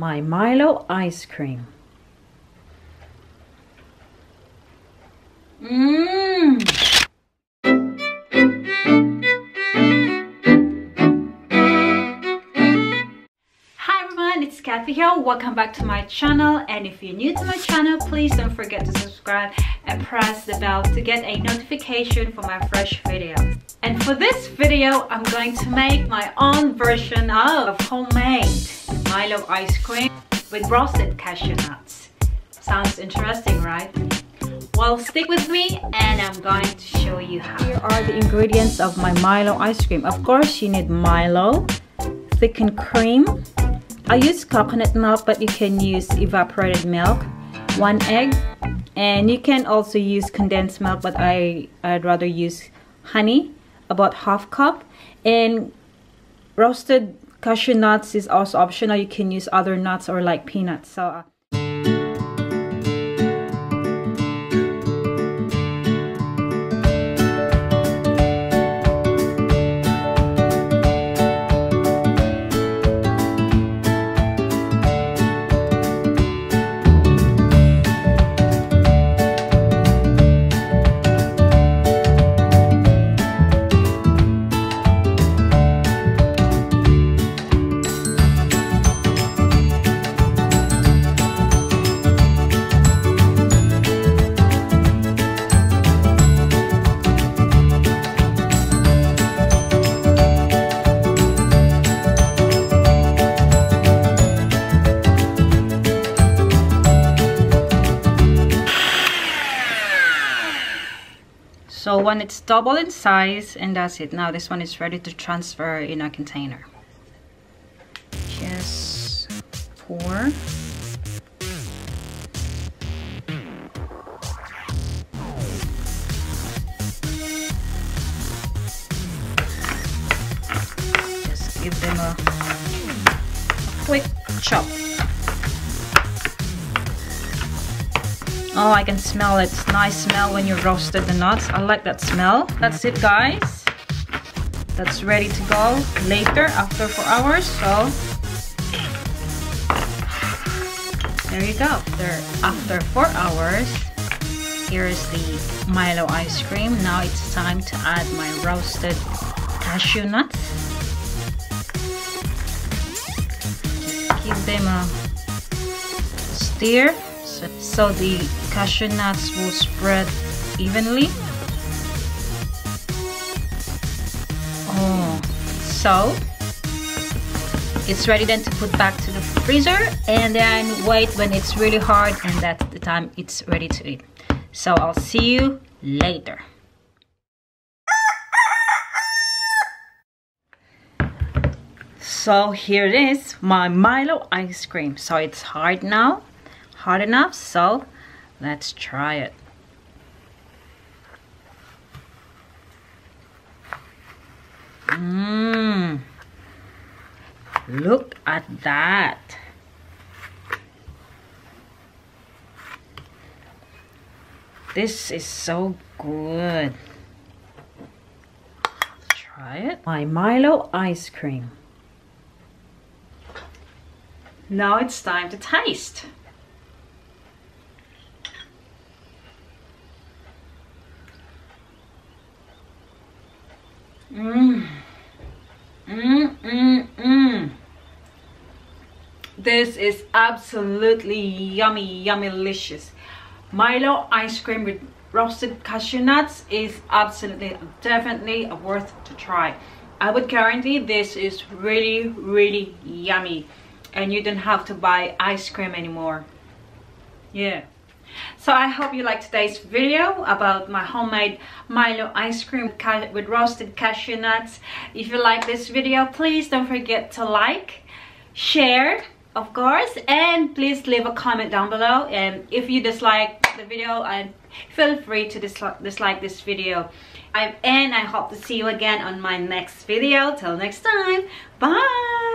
my Milo ice cream. Mmm! Hi everyone, it's Kathy here. Welcome back to my channel and if you're new to my channel, please don't forget to subscribe and press the bell to get a notification for my fresh videos. And for this video, I'm going to make my own version of homemade Milo ice cream with roasted cashew nuts. Sounds interesting, right? Well, stick with me and I'm going to show you how. Here are the ingredients of my Milo ice cream. Of course, you need Milo, thickened cream. I use coconut milk, but you can use evaporated milk, one egg, and you can also use condensed milk, but I, I'd rather use honey, about half cup, and roasted cashew nuts is also optional. You can use other nuts or like peanuts. So uh, So when it's double in size and that's it. Now this one is ready to transfer in a container. Just pour. Just give them a, quick chop. Oh, I can smell it. Nice smell when you roasted the nuts. I like that smell. That's it, guys. That's ready to go later after four hours. So there you go. There, after four hours, here is the Milo ice cream. Now it's time to add my roasted cashew nuts. Just give them a stir so, so the cashew nuts will spread evenly. Oh, so it's ready then to put back to the freezer and then wait when it's really hard and that's the time it's ready to eat. So I'll see you later. So here it is, my Milo ice cream. So it's hard now hot enough so let's try it Mmm. Look at that. This is so good. Try it. My Milo ice cream. Now it's time to taste. Mmm. Mmm, mmm, mmm. This is absolutely yummy, yummy, delicious. Milo ice cream with roasted cashew nuts is absolutely, definitely worth to try. I would guarantee this is really, really yummy. And you don't have to buy ice cream anymore. Yeah so i hope you liked today's video about my homemade milo ice cream with roasted cashew nuts. If you like this video please don't forget to like share of course and please leave a comment down below. And if you dislike the video feel free to dislike, dislike this video. I, and i hope to see you again on my next video. Till next time. Bye